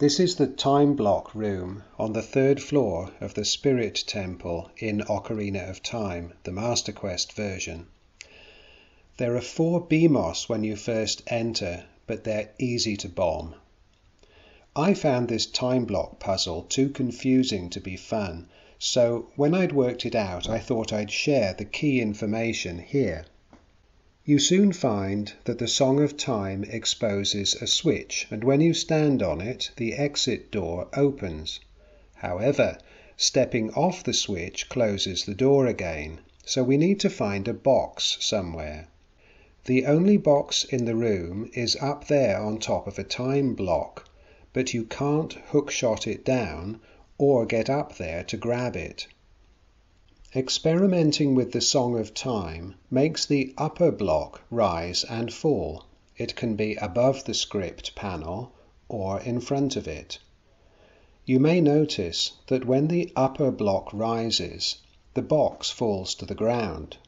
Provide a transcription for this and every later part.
This is the time block room on the third floor of the Spirit Temple in Ocarina of Time, the Master Quest version. There are four Beamos when you first enter, but they're easy to bomb. I found this time block puzzle too confusing to be fun, so when I'd worked it out I thought I'd share the key information here. You soon find that the Song of Time exposes a switch, and when you stand on it, the exit door opens. However, stepping off the switch closes the door again, so we need to find a box somewhere. The only box in the room is up there on top of a time block, but you can't hookshot it down or get up there to grab it. Experimenting with the Song of Time makes the upper block rise and fall. It can be above the script panel or in front of it. You may notice that when the upper block rises, the box falls to the ground,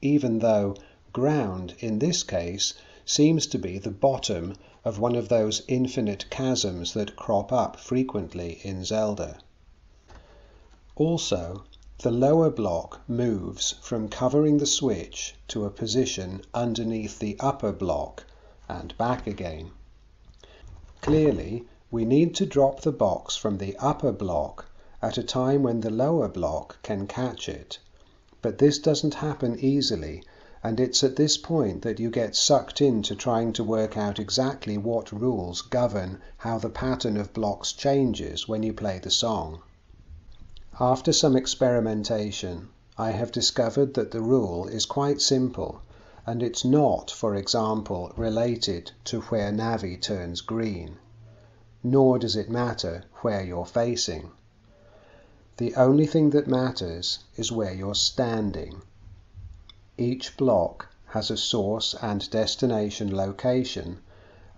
even though ground in this case seems to be the bottom of one of those infinite chasms that crop up frequently in Zelda. Also, the lower block moves from covering the switch to a position underneath the upper block and back again. Clearly, we need to drop the box from the upper block at a time when the lower block can catch it. But this doesn't happen easily, and it's at this point that you get sucked into trying to work out exactly what rules govern how the pattern of blocks changes when you play the song. After some experimentation, I have discovered that the rule is quite simple, and it's not, for example, related to where Navi turns green. Nor does it matter where you're facing. The only thing that matters is where you're standing. Each block has a source and destination location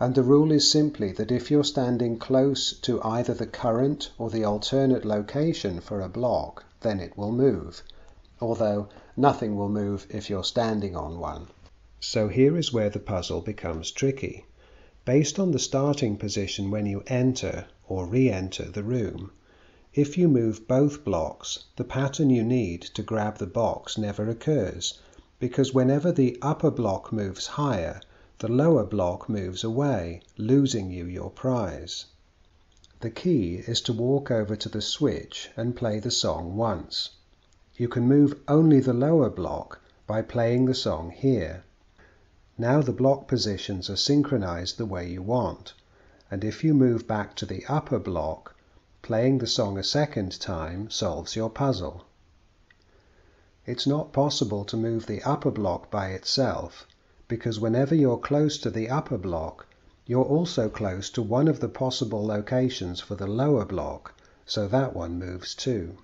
and the rule is simply that if you're standing close to either the current or the alternate location for a block, then it will move, although nothing will move if you're standing on one. So here is where the puzzle becomes tricky. Based on the starting position when you enter or re-enter the room, if you move both blocks, the pattern you need to grab the box never occurs, because whenever the upper block moves higher, the lower block moves away, losing you your prize. The key is to walk over to the switch and play the song once. You can move only the lower block by playing the song here. Now the block positions are synchronized the way you want, and if you move back to the upper block, playing the song a second time solves your puzzle. It's not possible to move the upper block by itself, because whenever you're close to the upper block, you're also close to one of the possible locations for the lower block, so that one moves too.